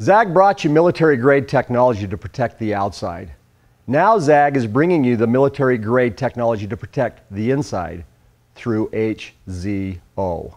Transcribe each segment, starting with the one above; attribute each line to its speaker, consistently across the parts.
Speaker 1: ZAGG brought you military grade technology to protect the outside. Now ZAGG is bringing you the military grade technology to protect the inside through HZO.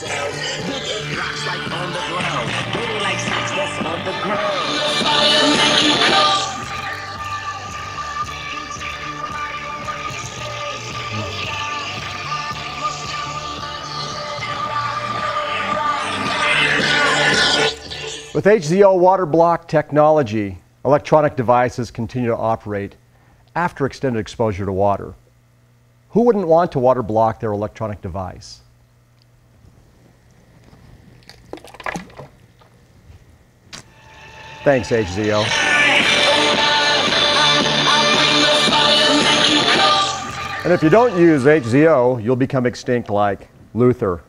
Speaker 1: With HZO water block technology, electronic devices continue to operate after extended exposure to water. Who wouldn't want to water block their electronic device? Thanks, HZO. And if you don't use HZO, you'll become extinct like Luther.